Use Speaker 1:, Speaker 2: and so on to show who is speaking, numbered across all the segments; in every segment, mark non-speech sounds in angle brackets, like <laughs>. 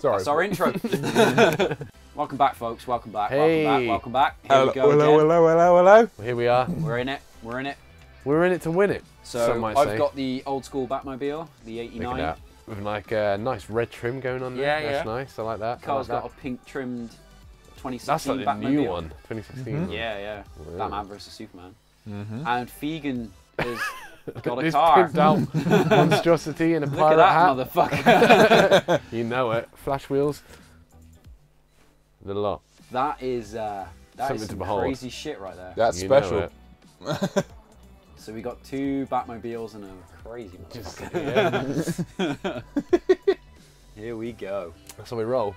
Speaker 1: Sorry.
Speaker 2: That's our intro. <laughs> <laughs> welcome back, folks. Welcome back.
Speaker 1: Hey.
Speaker 2: Welcome back. Welcome back. Here
Speaker 1: Hello,
Speaker 2: we go
Speaker 1: hello,
Speaker 2: again.
Speaker 1: hello, hello, hello. Here we are.
Speaker 2: We're in it. We're in it.
Speaker 1: We're in it to win it.
Speaker 2: So
Speaker 1: some might
Speaker 2: I've
Speaker 1: say.
Speaker 2: got the old school Batmobile, the
Speaker 1: Look
Speaker 2: 89.
Speaker 1: With like a nice red trim going on there.
Speaker 2: Yeah,
Speaker 1: That's
Speaker 2: yeah.
Speaker 1: nice. I like that. I
Speaker 2: Car's
Speaker 1: like
Speaker 2: got a pink trimmed 2016
Speaker 1: That's like the
Speaker 2: Batmobile.
Speaker 1: new one, 2016. one.
Speaker 2: Yeah, yeah.
Speaker 1: Wow.
Speaker 2: Batman versus Superman. Mm-hmm. And Fegan has <laughs> <laughs> got a
Speaker 1: This
Speaker 2: car.
Speaker 1: pimped out <laughs> monstrosity in a
Speaker 2: Look at
Speaker 1: pirate
Speaker 2: that
Speaker 1: hat.
Speaker 2: motherfucker. <laughs>
Speaker 1: You know it. Flash wheels. The lot.
Speaker 2: that is uh, that is
Speaker 1: Something to
Speaker 2: some
Speaker 1: behold.
Speaker 2: crazy shit right there.
Speaker 3: That's
Speaker 1: You know
Speaker 3: special.
Speaker 1: it.
Speaker 2: So we got two Batmobiles and a crazy
Speaker 1: Just- yeah.
Speaker 2: Here we go.
Speaker 1: So we roll.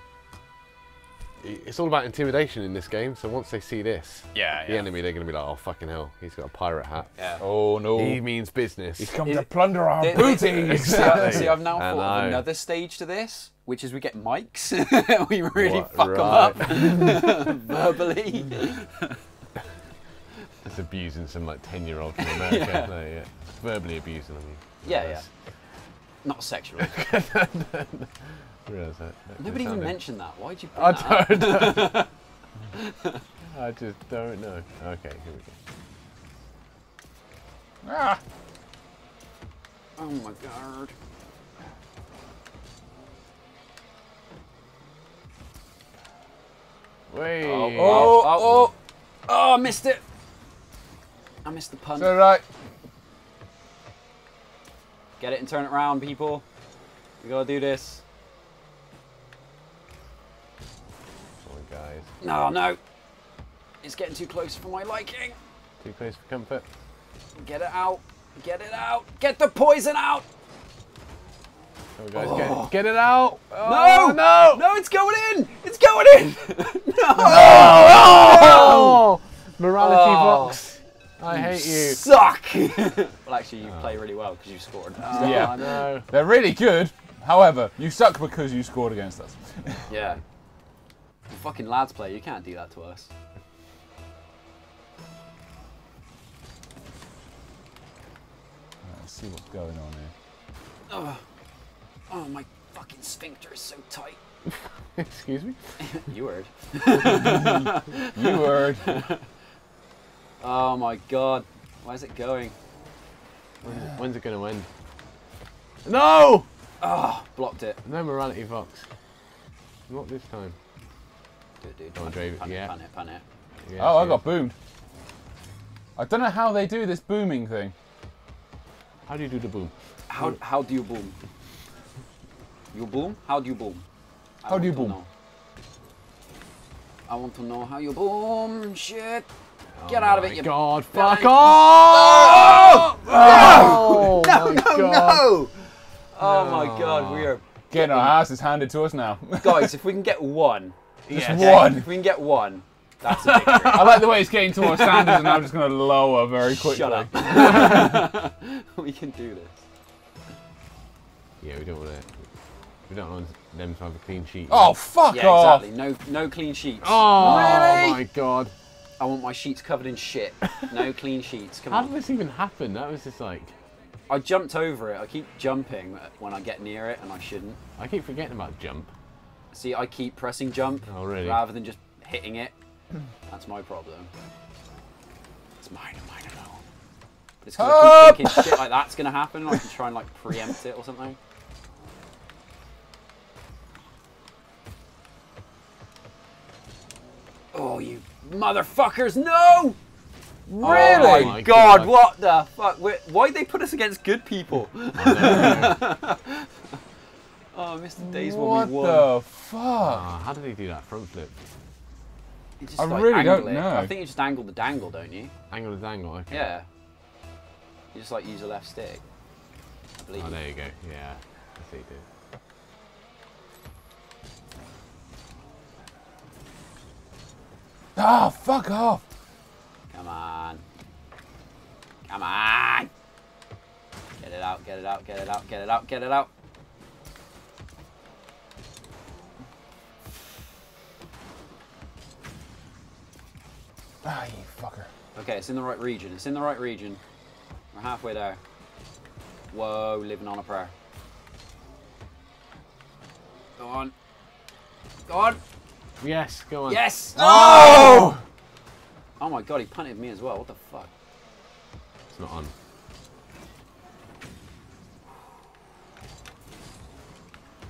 Speaker 1: I- It's all about intimidation in this game, so once they see this,
Speaker 2: Yeah,
Speaker 1: the enemy, they're going to be like, oh, fucking hell, he's got a pirate hat.
Speaker 2: Yeah.
Speaker 3: Oh no.
Speaker 1: He means business.
Speaker 3: He's come
Speaker 2: Is-
Speaker 3: to plunder our
Speaker 2: Th-
Speaker 3: booty. <laughs>
Speaker 2: See, I-
Speaker 1: Exactly.
Speaker 2: see, I've now
Speaker 1: I
Speaker 2: thought of another stage to this, which is we get mics. <laughs> we really
Speaker 1: What?
Speaker 2: fuck
Speaker 1: Right.
Speaker 2: them up <laughs> verbally.
Speaker 1: It's abusing some like 10 year old from America.
Speaker 2: Yeah.
Speaker 1: No, yeah. Verbally abusing them.
Speaker 2: Yeah, yeah. Not sexually.
Speaker 1: Realize that. that
Speaker 2: Nobody even mentioned that. Why'd you bring
Speaker 1: I
Speaker 2: that up?
Speaker 1: don't know. <laughs> I just don't know. Okay, here we go.
Speaker 3: Ah,
Speaker 2: Oh my god.
Speaker 1: Wait.
Speaker 2: Oh,
Speaker 3: oh,
Speaker 2: oh,
Speaker 3: oh.
Speaker 2: Oh, I missed it. I missed the pun.
Speaker 3: Is that?
Speaker 2: Get it and turn it around, people. We gotta do this.
Speaker 1: Come on, guys.
Speaker 2: No, no. It's getting too close for my liking.
Speaker 1: Too close for comfort.
Speaker 2: Get it out. Get it out. Get the poison out.
Speaker 1: Come on, guys.
Speaker 2: Oh.
Speaker 1: Get, get it out.
Speaker 2: Oh, no!
Speaker 1: Oh, no!
Speaker 2: No, it's going in. It's going in. <laughs> no.
Speaker 1: Oh! Morality
Speaker 2: Oh.
Speaker 1: box. I hate you.
Speaker 2: Suck. <laughs> well, actually, you play really well because you scored.
Speaker 3: Oh, yeah.
Speaker 1: I know.
Speaker 3: They're really good. However, you suck because you scored against us.
Speaker 2: Yeah. <laughs> The fucking lads play. You can't do that to us.
Speaker 3: Let's see what's going on here.
Speaker 2: Oh, oh my fucking sphincter is so tight. <laughs>
Speaker 1: Excuse me?
Speaker 2: You heard. <laughs>
Speaker 3: You heard. <laughs>
Speaker 2: Oh my god. Where's it going?
Speaker 1: When's it, when's it going to end? No!
Speaker 2: Oh, blocked it.
Speaker 1: No morality box. Not this time.
Speaker 2: Dude, dude.
Speaker 1: Go on,
Speaker 2: Pun,
Speaker 1: Dave. Yeah.
Speaker 2: Pun it, pun it.
Speaker 1: Yeah,
Speaker 3: Oh, I
Speaker 1: yeah.
Speaker 3: got boomed. I don't know how they do this booming thing.
Speaker 1: How do you do the boom?
Speaker 2: How, how do you boom? You boom? How do you boom? I
Speaker 3: How do you boom?
Speaker 2: know. I want to know how you boom. Shit. Oh get out of
Speaker 1: Oh
Speaker 2: it, you
Speaker 1: God, fuck off! Oh,
Speaker 2: No,
Speaker 1: my <laughs>
Speaker 2: no,
Speaker 1: God.
Speaker 2: no! Oh my god, we oh. are.
Speaker 3: Getting our asses handed to us now.
Speaker 2: Guys, if we can get one,
Speaker 3: Just
Speaker 1: Yes.
Speaker 3: one.
Speaker 2: if we can get one, that's a victory. <laughs>
Speaker 3: I like the way it's getting towards our standards and I'm just going to lower very quickly.
Speaker 2: Shut up. <laughs> we can do this.
Speaker 1: Yeah, we don't want to. We don't want them to have a clean sheet.
Speaker 3: Oh, fuck
Speaker 2: Yeah,
Speaker 3: off.
Speaker 2: exactly. No, no clean sheets.
Speaker 1: Oh
Speaker 3: Really?
Speaker 1: oh my god.
Speaker 2: I want my sheets covered in shit. No <laughs> clean sheets. Come
Speaker 1: How
Speaker 2: on.
Speaker 1: did this even happen? That was just like.
Speaker 2: I jumped over it. I keep jumping when I get near it, and I shouldn't.
Speaker 1: I keep forgetting about jump.
Speaker 2: See, I keep pressing jump
Speaker 1: Oh, really?
Speaker 2: rather than just hitting it. <clears throat> That's my problem. It's mine and mine alone. But it's 'cause I keep thinking shit like that's gonna happen, and I can try and like preempt it or something. Oh, you motherfuckers! No!
Speaker 3: Oh really?
Speaker 2: Oh my,
Speaker 1: my
Speaker 2: god,
Speaker 1: God.
Speaker 2: what the fuck? Why- Why'd they put us against good people? <laughs> oh, Mr. Days when
Speaker 3: What
Speaker 2: we won.
Speaker 3: the fuck?
Speaker 1: Oh, how did he do that front flip?
Speaker 2: Just,
Speaker 3: I
Speaker 2: like,
Speaker 3: really don't
Speaker 2: it.
Speaker 3: know.
Speaker 2: I think you just angle the dangle, don't you?
Speaker 1: Angle the dangle, Okay.
Speaker 2: Yeah. You just like use a left stick. I believe.
Speaker 1: Oh, there you go. Yeah. I see. you do.
Speaker 3: Ah, fuck off.
Speaker 2: Come on. Come on. Get it out, get it out, get it out, get it out, get it out.
Speaker 3: Ah, you fucker.
Speaker 2: Okay, it's in the right region. It's in the right region. We're halfway there. Whoa, living on a prayer. Go on. Go on.
Speaker 1: Yes, go on.
Speaker 2: Yes.
Speaker 3: Oh!
Speaker 2: Oh my god, he punted me as well. What the fuck?
Speaker 1: It's not on.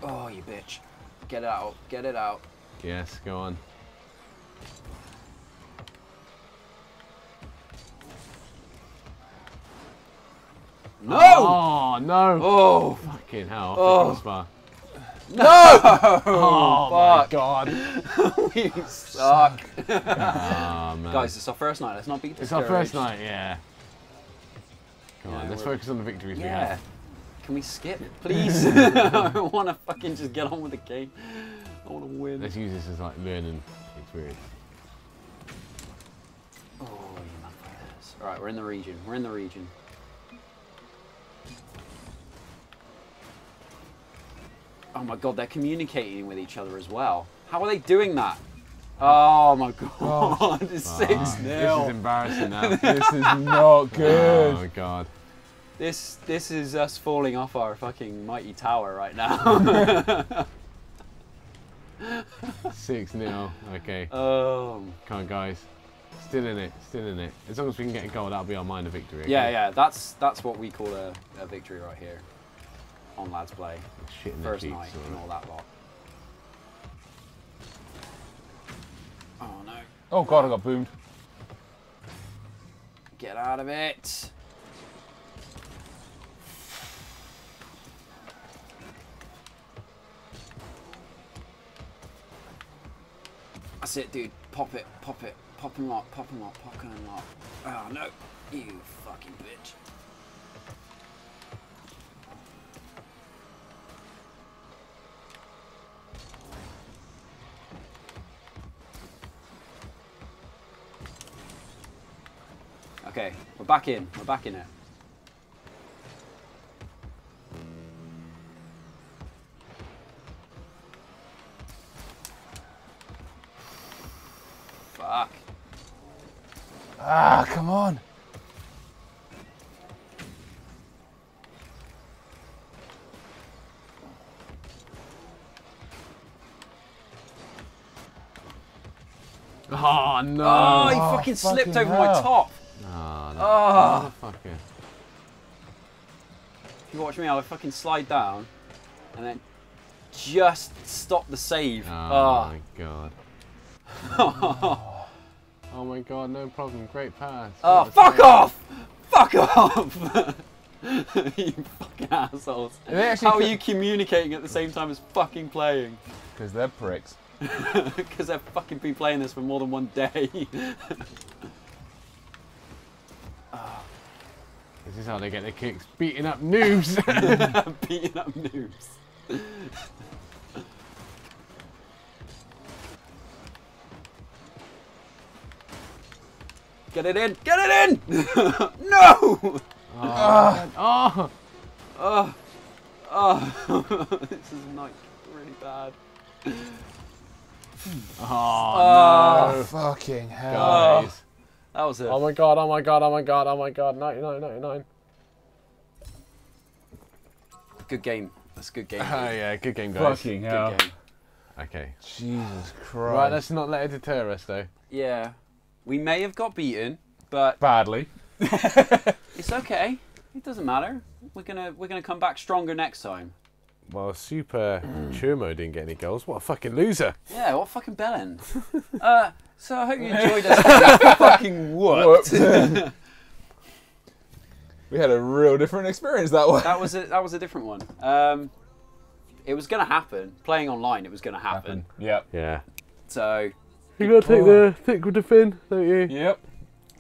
Speaker 2: Oh, you bitch. Get it out. Get it out.
Speaker 1: Yes, go on.
Speaker 2: No!
Speaker 1: Oh, no.
Speaker 2: Oh,
Speaker 1: Fucking hell.
Speaker 2: Oh. <laughs>
Speaker 1: Oh.
Speaker 2: No!
Speaker 1: Oh, my
Speaker 2: fuck.
Speaker 1: God. <laughs>
Speaker 2: you suck.
Speaker 1: Oh, man.
Speaker 2: Guys, it's our first night. Let's not be
Speaker 1: it's our first night, yeah. Come
Speaker 2: Yeah,
Speaker 1: on, let's focus on the victories we have.
Speaker 2: Can we skip, <laughs> please? I want to fucking just get on with the game. I want to win.
Speaker 1: Let's use this as like learning experience.
Speaker 2: Oh, you motherfuckers. Alright, we're in the region. We're in the region. Oh my god, they're communicating with each other as well. How are they doing that? Oh my god, it's 6
Speaker 1: Ah, This is embarrassing now. <laughs>
Speaker 3: This is not good.
Speaker 1: oh, my God.
Speaker 2: This this is us falling off our fucking mighty tower right now. <laughs>
Speaker 1: 6 0. Okay.
Speaker 2: um,
Speaker 1: Come on, guys. Still in it. Still in it. As long as we can get a goal, that'll be our minor victory. okay?
Speaker 2: yeah, yeah, that's that's what we call a, a victory right here on lads play.
Speaker 1: Shit in their
Speaker 2: First
Speaker 1: cheeks,
Speaker 2: night
Speaker 1: all
Speaker 2: and all that lot. Oh no,
Speaker 3: Oh god, I got boomed.
Speaker 2: get out of it! That's it, dude. Pop it, pop it, pop and lock, pop and lock, pop and lock. Oh no, you fucking bitch. Okay, we're back in. We're back in it. Fuck.
Speaker 3: Ah, come on.
Speaker 1: Oh, no.
Speaker 2: Oh, he fucking slipped over my top.
Speaker 1: Oh, motherfucker.
Speaker 2: If you watch me, I would fucking slide down and then just stop the save.
Speaker 1: Oh,
Speaker 2: Oh.
Speaker 1: my god. <laughs> oh my god, no problem. Great pass.
Speaker 2: Oh, fuck off! Fuck off! <laughs> you fucking assholes. How are you communicating at the same time as fucking playing? <laughs>
Speaker 3: Because they're pricks.
Speaker 2: Because they've fucking been playing this for more than one day.
Speaker 1: This is how they get their kicks. Beating up noobs. <laughs> <laughs>
Speaker 2: Beating up noobs. Get it in! Get it in! <laughs> no!
Speaker 1: oh, ah. oh.
Speaker 2: Oh, oh, this is like really bad.
Speaker 1: Oh,
Speaker 2: Oh,
Speaker 3: Fucking hell.
Speaker 1: no.
Speaker 2: Oh.
Speaker 1: Guys.
Speaker 2: That was it.
Speaker 1: Oh my god, oh my god, oh my god, oh my god. 99, 99.
Speaker 2: Good game. That's a good game.
Speaker 1: Oh yeah, good game, guys.
Speaker 3: Fucking
Speaker 2: Good
Speaker 3: hell.
Speaker 2: game.
Speaker 1: Okay.
Speaker 3: Jesus Christ.
Speaker 1: Right, let's not let it deter us, though.
Speaker 2: Yeah, we may have got beaten, but
Speaker 3: Badly. <laughs>
Speaker 2: it's okay. It doesn't matter. We're gonna we're gonna come back stronger next time.
Speaker 1: Well, Super Churmo didn't get any goals. What a fucking loser.
Speaker 2: Yeah, what fucking bellend. <laughs> uh, so I hope you <laughs> enjoyed us getting fucking whooped.
Speaker 3: Whooped. we had a real different experience that way.
Speaker 2: that was a that was a different one. Um, it was gonna happen. Playing online, it was gonna happen.
Speaker 3: Yep.
Speaker 1: Yeah.
Speaker 2: So
Speaker 1: You gotta take the thick with the thin, don't you?
Speaker 3: Yep.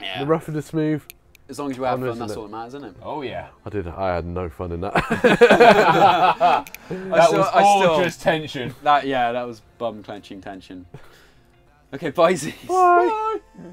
Speaker 2: yeah,
Speaker 1: The rough with the smooth.
Speaker 2: as long as you have fun, that's
Speaker 1: isn't
Speaker 2: all that matters, isn't it?
Speaker 3: Oh yeah.
Speaker 1: I did. I had no fun in that. <laughs>
Speaker 3: That
Speaker 2: still-
Speaker 3: was
Speaker 2: I
Speaker 3: all
Speaker 2: still-
Speaker 3: just tension.
Speaker 2: That yeah, that was bum clenching tension. Okay, bye. Z's.
Speaker 1: Bye.
Speaker 3: Bye.